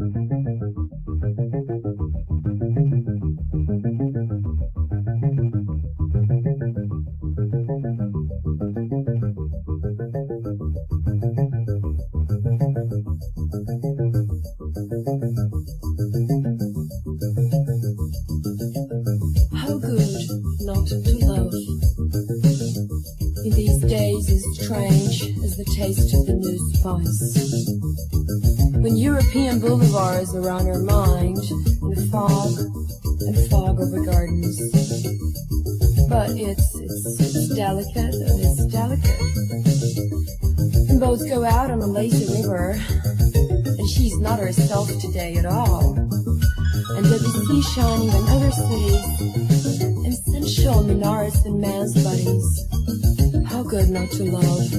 Days as strange as the taste of the new spice. When European boulevards are on our mind, and fog, and fog over gardens. But it's, it's, it's delicate, and it's delicate. And boats go out on a lazy river, and she's not herself today at all. And the sea shining in other cities, and sensual minarets and man's bodies. How good not to love.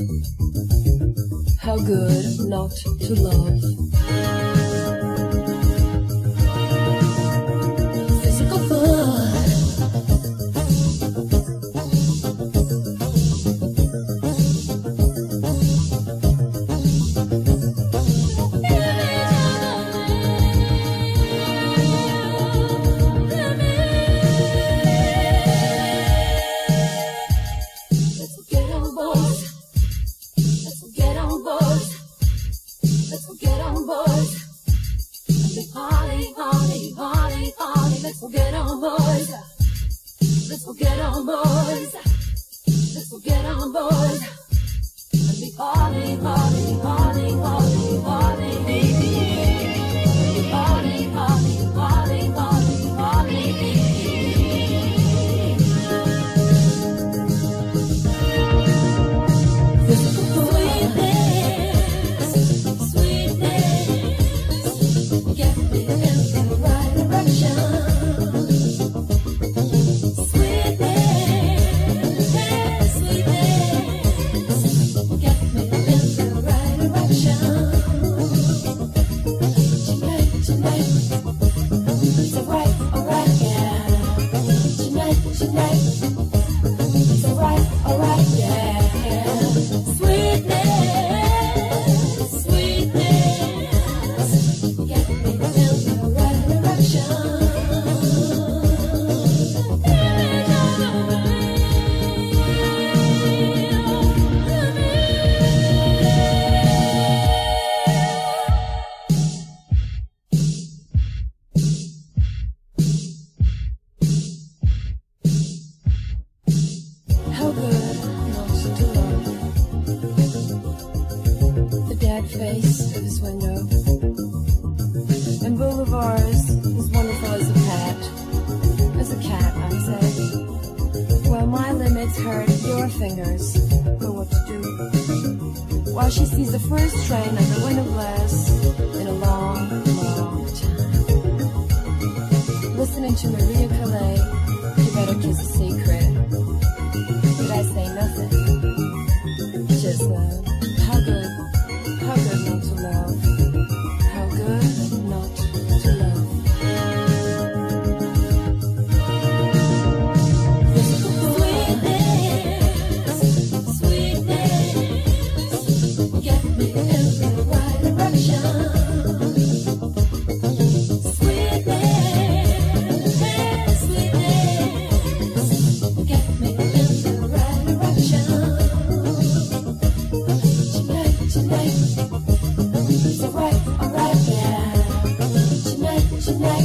How good not to love. Let's get on board. Let's get on board. Let's get on board. Party, party, party, party, party. Fingers what to do. While she sees the first train on the window glass in a long, long time. Listening to Maria Callas, you better kiss a secret. Tonight,